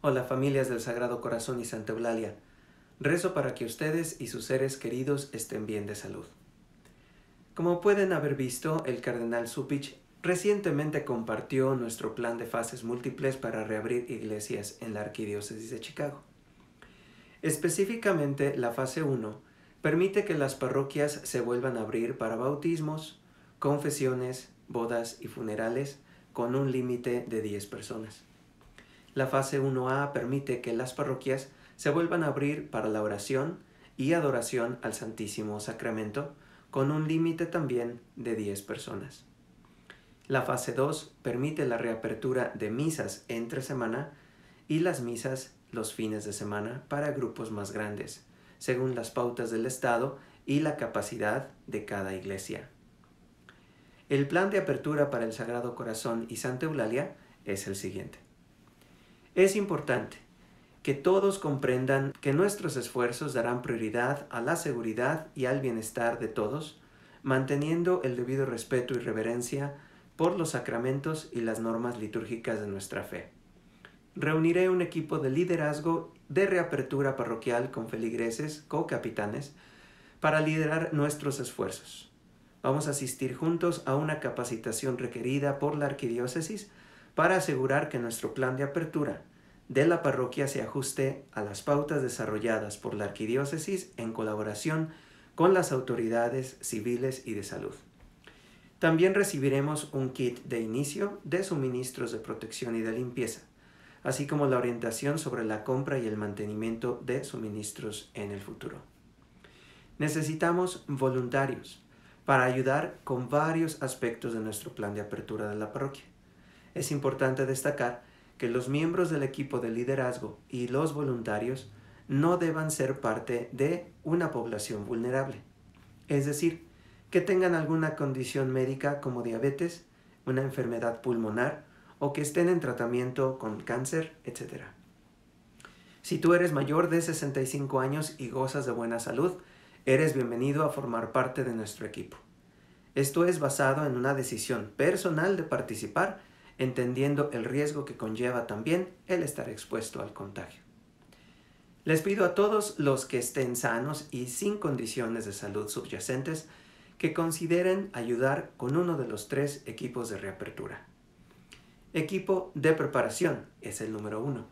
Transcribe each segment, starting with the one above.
Hola familias del Sagrado Corazón y Santa Eulalia. Rezo para que ustedes y sus seres queridos estén bien de salud. Como pueden haber visto, el cardenal Supich recientemente compartió nuestro plan de fases múltiples para reabrir iglesias en la Arquidiócesis de Chicago. Específicamente, la fase 1 permite que las parroquias se vuelvan a abrir para bautismos, confesiones, bodas y funerales con un límite de 10 personas. La fase 1A permite que las parroquias se vuelvan a abrir para la oración y adoración al Santísimo Sacramento, con un límite también de 10 personas. La fase 2 permite la reapertura de misas entre semana y las misas los fines de semana para grupos más grandes, según las pautas del Estado y la capacidad de cada iglesia. El plan de apertura para el Sagrado Corazón y Santa Eulalia es el siguiente. Es importante que todos comprendan que nuestros esfuerzos darán prioridad a la seguridad y al bienestar de todos, manteniendo el debido respeto y reverencia por los sacramentos y las normas litúrgicas de nuestra fe. Reuniré un equipo de liderazgo de reapertura parroquial con feligreses, co-capitanes, para liderar nuestros esfuerzos. Vamos a asistir juntos a una capacitación requerida por la arquidiócesis para asegurar que nuestro plan de apertura de la parroquia se ajuste a las pautas desarrolladas por la arquidiócesis en colaboración con las autoridades civiles y de salud. También recibiremos un kit de inicio de suministros de protección y de limpieza, así como la orientación sobre la compra y el mantenimiento de suministros en el futuro. Necesitamos voluntarios para ayudar con varios aspectos de nuestro plan de apertura de la parroquia. Es importante destacar que los miembros del equipo de liderazgo y los voluntarios no deban ser parte de una población vulnerable. Es decir, que tengan alguna condición médica como diabetes, una enfermedad pulmonar o que estén en tratamiento con cáncer, etc. Si tú eres mayor de 65 años y gozas de buena salud, eres bienvenido a formar parte de nuestro equipo. Esto es basado en una decisión personal de participar entendiendo el riesgo que conlleva también el estar expuesto al contagio. Les pido a todos los que estén sanos y sin condiciones de salud subyacentes que consideren ayudar con uno de los tres equipos de reapertura. Equipo de preparación es el número uno,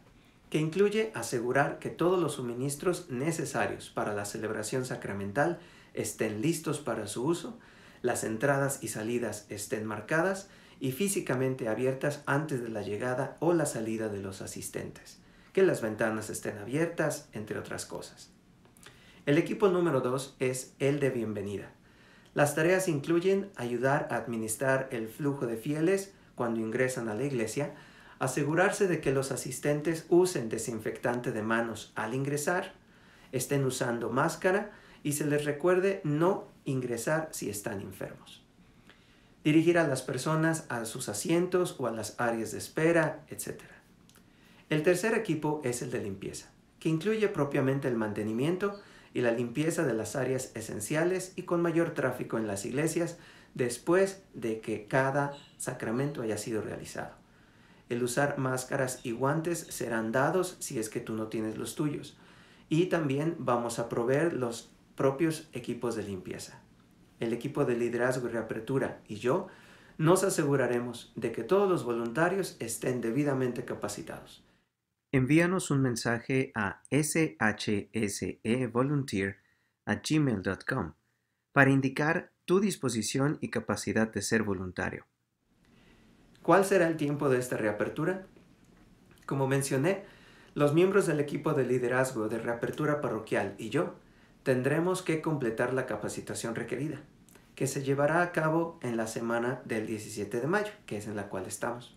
que incluye asegurar que todos los suministros necesarios para la celebración sacramental estén listos para su uso, las entradas y salidas estén marcadas y físicamente abiertas antes de la llegada o la salida de los asistentes, que las ventanas estén abiertas, entre otras cosas. El equipo número 2 es el de bienvenida. Las tareas incluyen ayudar a administrar el flujo de fieles cuando ingresan a la iglesia, asegurarse de que los asistentes usen desinfectante de manos al ingresar, estén usando máscara y se les recuerde no ingresar si están enfermos dirigir a las personas a sus asientos o a las áreas de espera, etc. El tercer equipo es el de limpieza, que incluye propiamente el mantenimiento y la limpieza de las áreas esenciales y con mayor tráfico en las iglesias después de que cada sacramento haya sido realizado. El usar máscaras y guantes serán dados si es que tú no tienes los tuyos. Y también vamos a proveer los propios equipos de limpieza el equipo de liderazgo y reapertura y yo nos aseguraremos de que todos los voluntarios estén debidamente capacitados. Envíanos un mensaje a shsevolunteer@gmail.com para indicar tu disposición y capacidad de ser voluntario. ¿Cuál será el tiempo de esta reapertura? Como mencioné, los miembros del equipo de liderazgo de reapertura parroquial y yo tendremos que completar la capacitación requerida, que se llevará a cabo en la semana del 17 de mayo, que es en la cual estamos.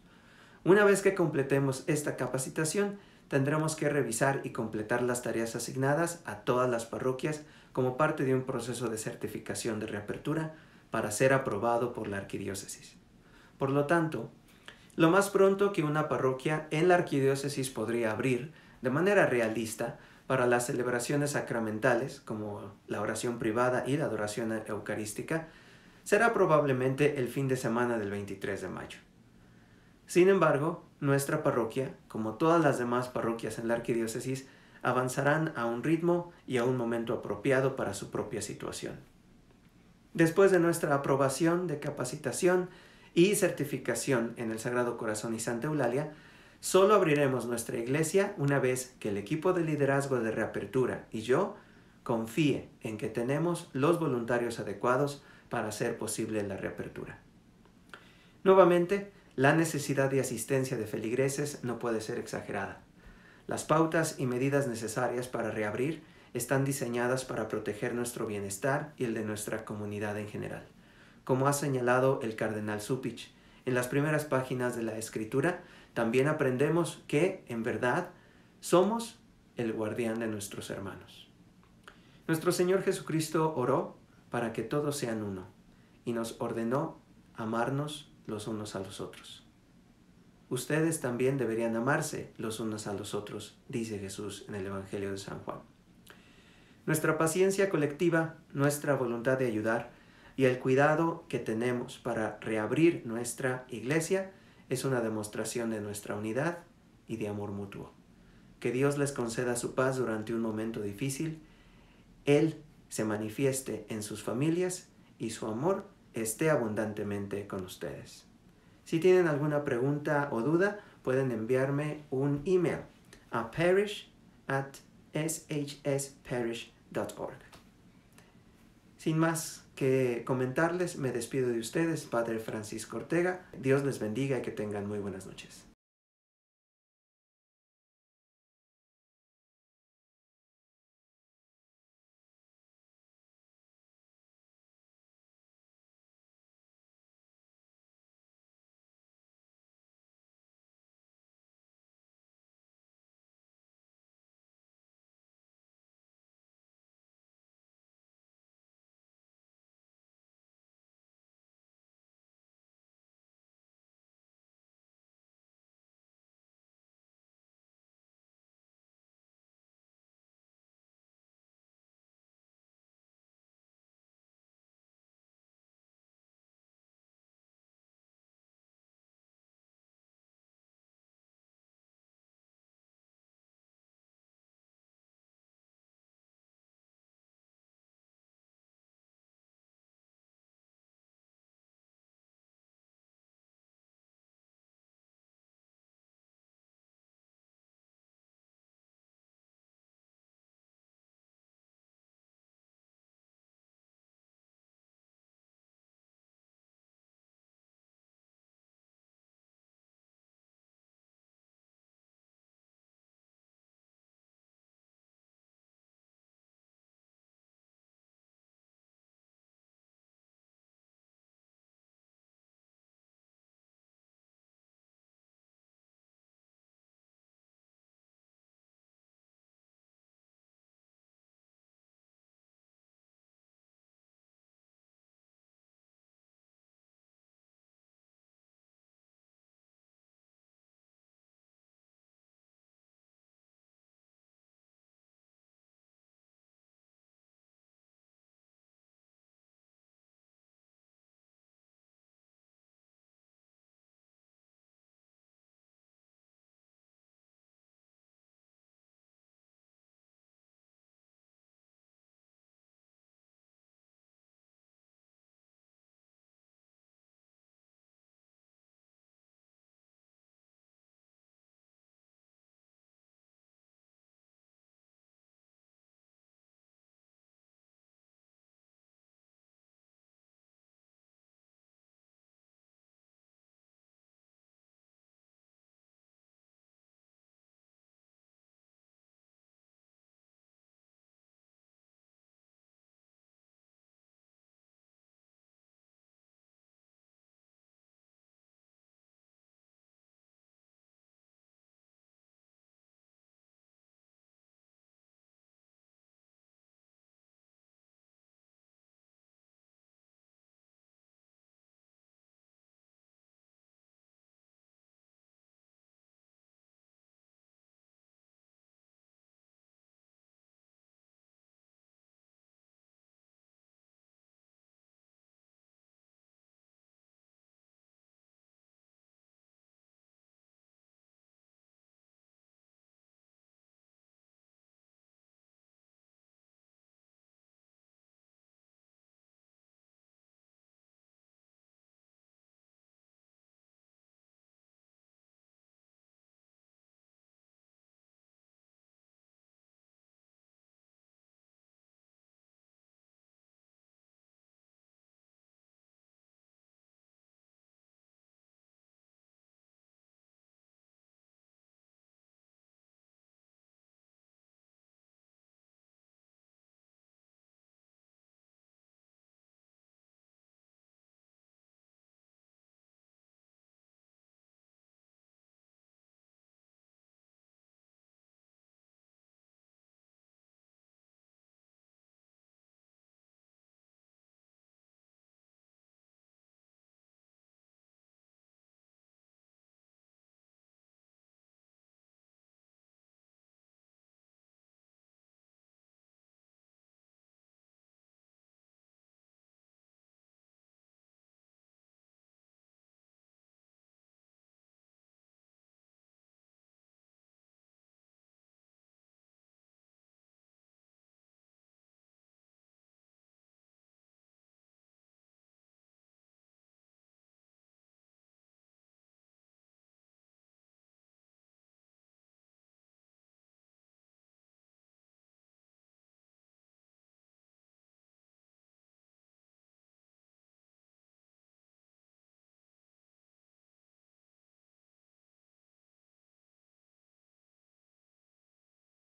Una vez que completemos esta capacitación, tendremos que revisar y completar las tareas asignadas a todas las parroquias como parte de un proceso de certificación de reapertura para ser aprobado por la arquidiócesis. Por lo tanto, lo más pronto que una parroquia en la arquidiócesis podría abrir de manera realista para las celebraciones sacramentales, como la oración privada y la adoración eucarística, será probablemente el fin de semana del 23 de mayo. Sin embargo, nuestra parroquia, como todas las demás parroquias en la arquidiócesis, avanzarán a un ritmo y a un momento apropiado para su propia situación. Después de nuestra aprobación de capacitación y certificación en el Sagrado Corazón y Santa Eulalia, solo abriremos nuestra iglesia una vez que el equipo de liderazgo de reapertura y yo confíe en que tenemos los voluntarios adecuados para hacer posible la reapertura. Nuevamente, la necesidad de asistencia de feligreses no puede ser exagerada. Las pautas y medidas necesarias para reabrir están diseñadas para proteger nuestro bienestar y el de nuestra comunidad en general. Como ha señalado el cardenal Supich, en las primeras páginas de la escritura también aprendemos que, en verdad, somos el guardián de nuestros hermanos. Nuestro Señor Jesucristo oró para que todos sean uno y nos ordenó amarnos los unos a los otros ustedes también deberían amarse los unos a los otros, dice Jesús en el Evangelio de San Juan. Nuestra paciencia colectiva, nuestra voluntad de ayudar y el cuidado que tenemos para reabrir nuestra iglesia es una demostración de nuestra unidad y de amor mutuo. Que Dios les conceda su paz durante un momento difícil, Él se manifieste en sus familias y su amor esté abundantemente con ustedes. Si tienen alguna pregunta o duda, pueden enviarme un email a parish at shsparish.org. Sin más que comentarles, me despido de ustedes, Padre Francisco Ortega. Dios les bendiga y que tengan muy buenas noches.